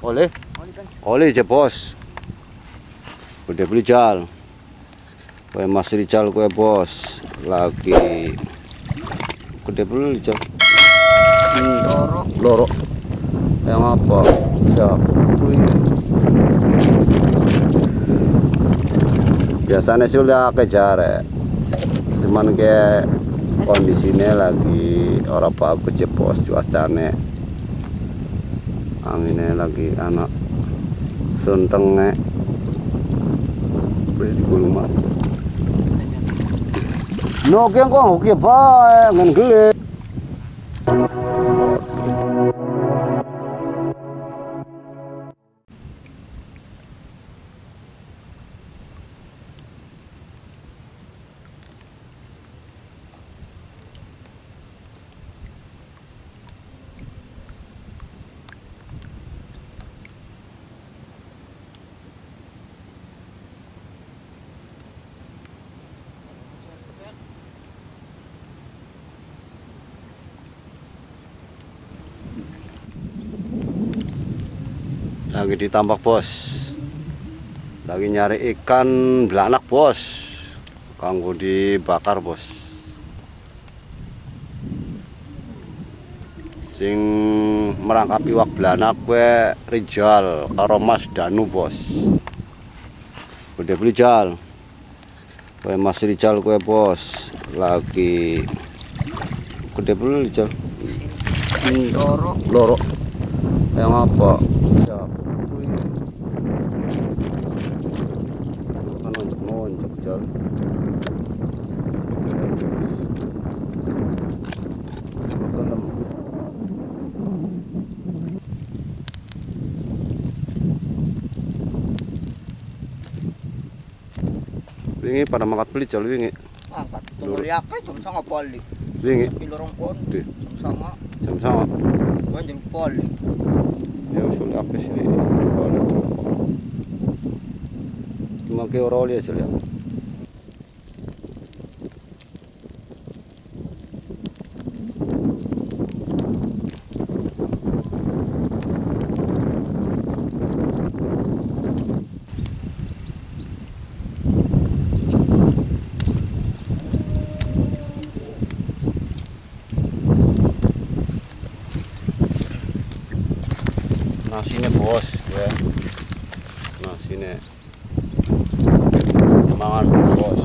Oleh? Oleh aja bos. Udah beli jal. Kue Mas Rijal kue bos. Lagi. Udah beli jal. Loro. Loro. Yang apa? Ya. Biasanya sih udah kejar ya. Cuman kayak kondisinya lagi orang bagus ya bos cuacanya anginnya lagi anak suntengnya boleh di gulung mah no kyang kok oke bae ngan gele lagi ditambak bos. Lagi nyari ikan belanak bos. Kanggo dibakar bos. Sing merangkapi wak belanak kue Rijal karo Mas Danu bos. Udah beli jal. Kue Mas Rijal kue bos. Lagi udah beli jal. Loro. loro yang apa? ya kan untuk Gelem. wingi pada makat beli jal wingi Angkat. Tunggu lihat jam sanga poli. wingi Pilorong pon. Di. Jam sanga. jam sama Gua jam poli. ya usul apa sih cuma ke orang lihat ya bos ya. Nasinya mangan bos.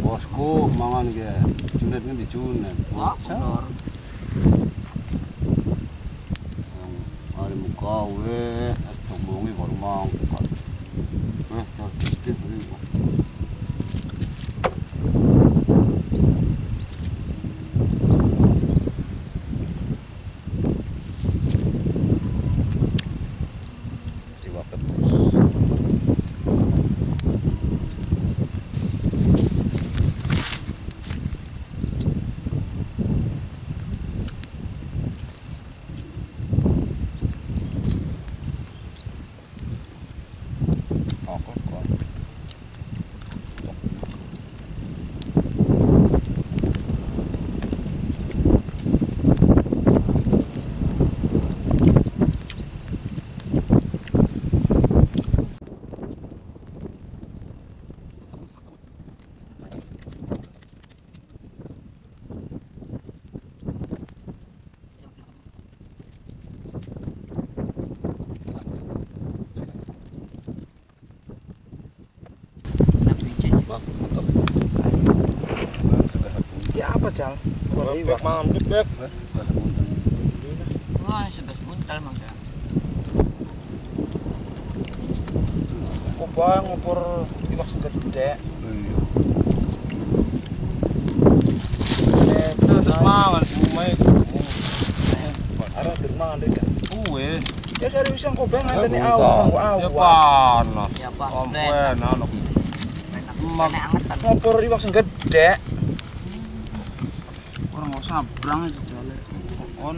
Bosku mangan ya. Junet kan dijunet. Wah, bener. hari muka we atau bongi baru mau Ya apa, Jal? Bek mangan bek. Wah, sudah buntal mang ya. Coba ngopor iwak gede. Itu terus umai. Arah terus mangan deh kan. Uwe. Ya cari bisa kobeng nganteni buntal. awak, Ya panas. Ya, anu. Mana angetan. Ngopor iwak sing gede. Orang nggak sabrang itu jale. On.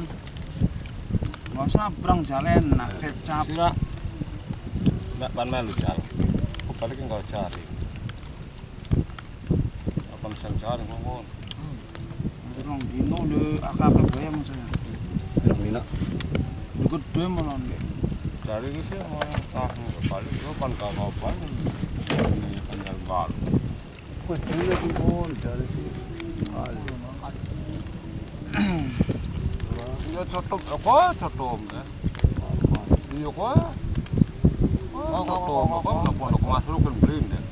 Nggak sabrang jale nah kecap. Sila. Mbak pan melu jal. Kok balik enggak cari. Apa bisa cari ngomong. Orang dino le akak-akak bayang saya. Yang mina. Gede malah nih. Dari ini sih mau tahu balik lo kan kau kau balik. Ini tinggal balik. Gede lagi pun dari sini. Iya cotok apa cotok ya? Iya kok. Oh, cotok apa? Nak pondok mas lu kan beli deh. Apa? Mancingnya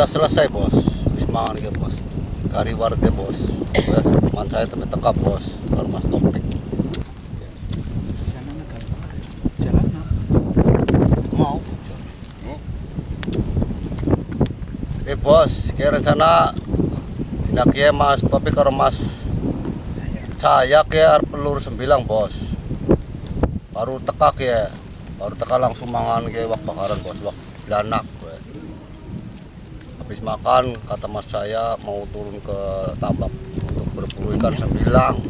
Sudah selesai bos. Mangan iki bos. Kari warga bos. Eh, Man saya temen tekap bos. Karo Mas Topik. Mau. Eh bos, kayak rencana dina kieu Mas Topik Mas saya kayak pelur sembilang bos. Baru teka ya, baru teka langsung mangan kayak wak bakaran bos, wak belanak. Habis makan kata mas saya mau turun ke tambak untuk berburu ikan sembilang.